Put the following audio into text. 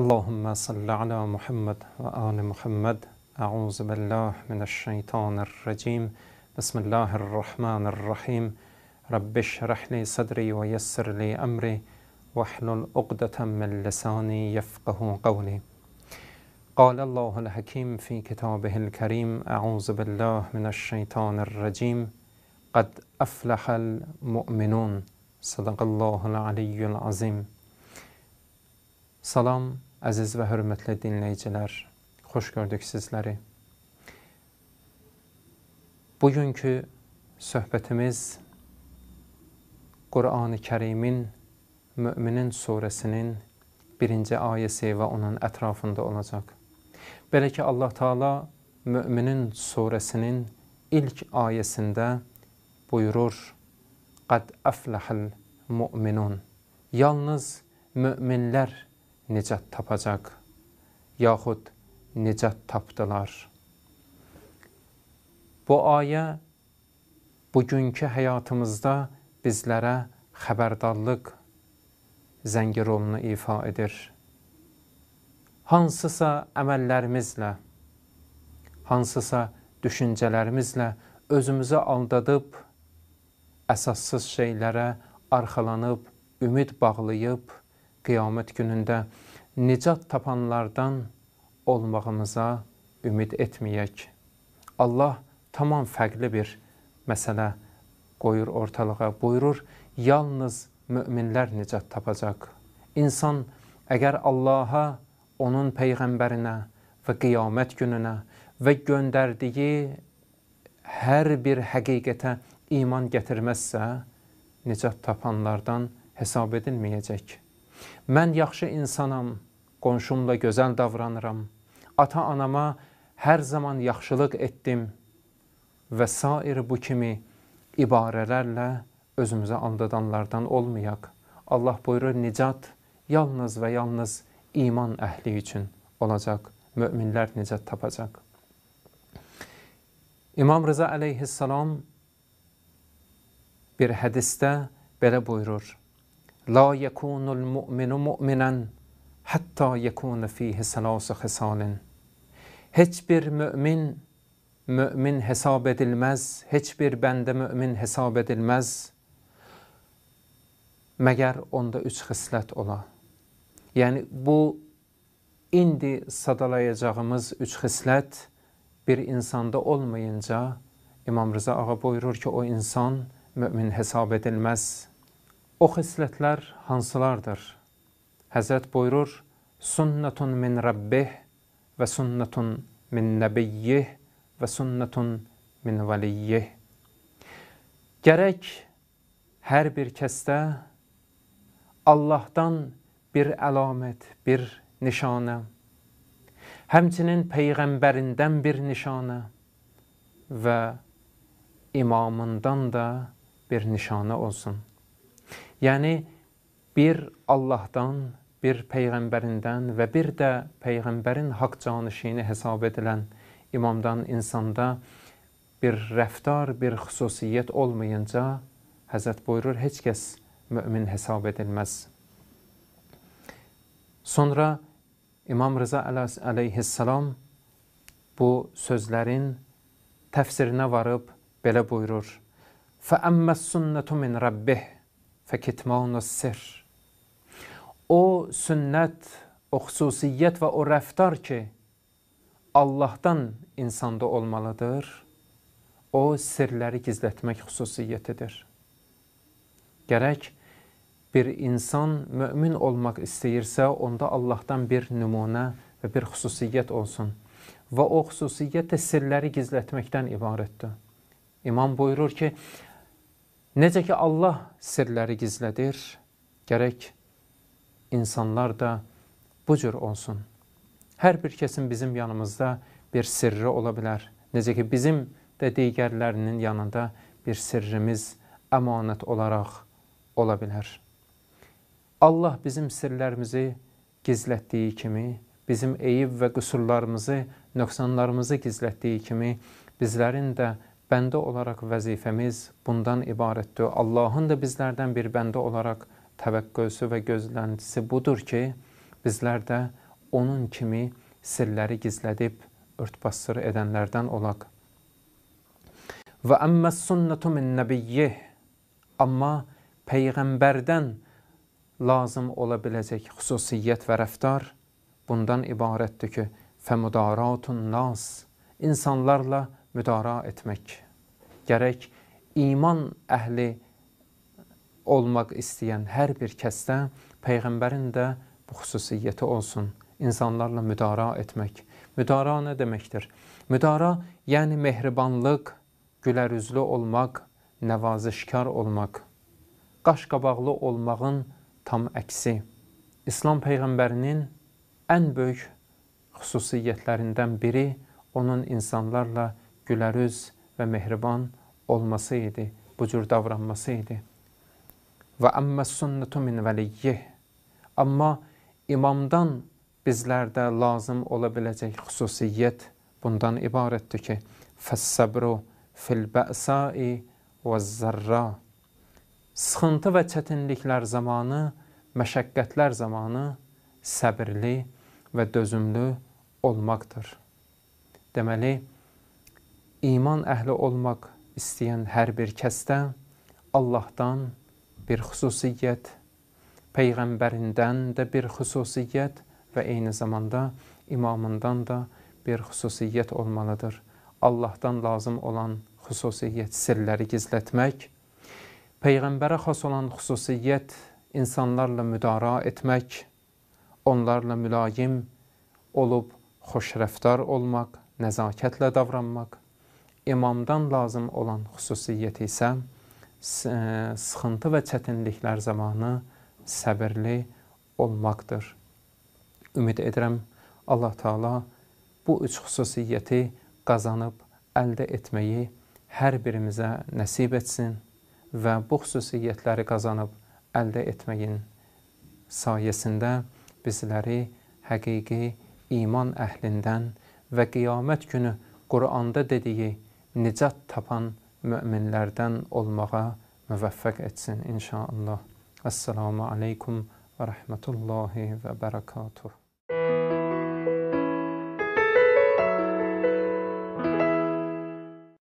اللهم صل على محمد وآل محمد. أعوذ بالله من الشيطان الرجيم. بسم الله الرحمن الرحيم. رب اشرح لي صدري ويسر لي أمري. واحلل عقدة من لساني يفقه قولي. قال الله الحكيم في كتابه الكريم أعوذ بالله من الشيطان الرجيم. قد أفلح المؤمنون. صدق الله العلي العظيم. Salam, əziz və hörmətli dinləyicilər. Xoş gördük sizləri. Bugünkü söhbətimiz Qur'an-ı Kərimin Müminin surəsinin birinci ayəsi və onun ətrafında olacaq. Belə ki, Allah Taala Müminin surəsinin ilk ayəsində buyurur: "Qad aflahal mu'minun." Yalnız möminlər nicat tapacaq, yaxud nicat tapdılar. Bu ayə bugünkü həyatımızda bizlərə xəbərdarlıq zəngi rolunu ifa edir. Hansısa əməllərimizlə, hansısa düşüncələrimizlə özümüzü aldadıb, əsassız şeylərə arxalanıb, ümid bağlayıb, qiyamət günündə nicat tapanlardan olmağımıza ümid etməyək. Allah tamam fərqli bir məsələ qoyur ortalığa. Buyurur, yalnız möminlər nicat tapacaq. İnsan əgər Allaha, onun peyğəmbərinə və qiyamət gününə və göndərdiyi hər bir həqiqətə iman gətirməzsə, nicat tapanlardan hesab edilməyəcək. Mən yaxşı insanam, qonşumla gözəl davranıram, ata-anama hər zaman yaxşılıq etdim və sair bu kimi ibarələrlə özümüzə aldadanlardan olmayaq. Allah buyurur, nicat yalnız və yalnız iman əhli üçün olacaq, möminlər nicat tapacaq. İmam Rıza əleyhissalam bir hədisdə belə buyurur, La yekunul mu'minu mu'minen hatta yekune fihi selasu hisalin. Hiçbir mümin mümin hesab edilmez, hiçbir bende mümin hesab edilmez. Məgər onda üç xislət ola. Yəni bu indi sadalayacağımız üç xislət bir insanda olmayınca İmam Rıza ağa buyurur ki, o insan mümin hesab edilmez. O xislətlər hansılardır? Həzrət buyurur, Sunnətun min Rabbih və sunnətun min nəbiyyih və sunnətun min valiyyih. Gərək hər bir kəsdə Allahdan bir əlamət, bir nişanə, həmçinin Peyğəmbərindən bir nişanə və imamından da bir nişanə olsun. Yəni bir Allahdan, bir peyğəmbərindən və bir də peyğəmbərin haqq canişini hesab edilən imamdan insanda bir rəftar, bir xüsusiyyət olmayınca Həzrət buyurur, heç kəs mömin hesab edilməz. Sonra İmam Rıza əleyhissalam bu sözlərin təfsirinə varıb belə buyurur. Fəəmməs sünnətu min Rabbih fəkitmanu sir. O sünnət, o xüsusiyyət və o rəftar ki, Allahdan insanda olmalıdır, o sirləri gizlətmək xüsusiyyətidir. Gərək bir insan mömin olmaq istəyirsə, onda Allahdan bir nümunə və bir xüsusiyyət olsun. Və o xüsusiyyət də sirləri gizlətməkdən ibarətdir. İmam buyurur ki, Necə ki Allah sirləri gizlədir, gərək insanlar da bu cür olsun. Hər bir kəsin bizim yanımızda bir sirri ola bilər. Necə ki bizim də digərlərinin yanında bir sirrimiz əmanət olaraq ola bilər. Allah bizim sirlərimizi gizlətdiyi kimi, bizim eyib və qüsurlarımızı, nöqsanlarımızı gizlətdiyi kimi, bizlərin də bəndə olaraq vəzifəmiz bundan ibarətdir. Allahın da bizlərdən bir bəndə olaraq təvəqqüsü və gözləntisi budur ki, bizlər də onun kimi sirləri gizlədib örtbasır edənlərdən olaq. Və əmməs sünnətu min nəbiyyih amma peyğəmbərdən lazım ola biləcək xüsusiyyət və rəftar bundan ibarətdir ki, fəmudaratun nas insanlarla müdara etmək. Gərək iman əhli olmaq istəyən hər bir kəsdə peyğəmbərin də bu xüsusiyyəti olsun. İnsanlarla müdara etmək. Müdara nə deməkdir? Müdara yəni mehribanlıq, gülərüzlü olmaq, nəvazişkar olmaq. Qaşqabaqlı olmağın tam əksi. İslam peyğəmbərinin ən böyük xüsusiyyətlərindən biri onun insanlarla gülərüz və mehriban olması idi, bu cür davranması idi. Və əmmə sünnətu min vəliyyih. Amma imamdan bizlərdə lazım ola biləcək xüsusiyyət bundan ibarətdir ki, fəssəbru fil bə'sai və zərra. Sıxıntı və çətinliklər zamanı, məşəqqətlər zamanı səbirli və dözümlü olmaqdır. Deməli, iman əhli olmaq istəyən hər bir kəsdə Allahdan bir xüsusiyyət, peyğəmbərindən də bir xüsusiyyət və eyni zamanda imamından da bir xüsusiyyət olmalıdır. Allahdan lazım olan xüsusiyyət sirləri gizlətmək, Peyğəmbərə xas olan xüsusiyyət insanlarla müdara etmək, onlarla mülayim olub xoşrəftar olmaq, nəzakətlə davranmaq, imamdan lazım olan xüsusiyyət isə sıxıntı və çətinliklər zamanı səbirli olmaqdır. Ümid edirəm Allah Taala bu üç xüsusiyyəti qazanıb əldə etməyi hər birimizə nəsib etsin və bu xüsusiyyətləri qazanıb əldə etməyin sayəsində bizləri həqiqi iman əhlindən və qiyamət günü Quranda dediyi nicat tapan möminlərdən olmağa müvəffəq etsin inşallah. Esselamu aleykum və rəhmətullahi və bərəkatuhu.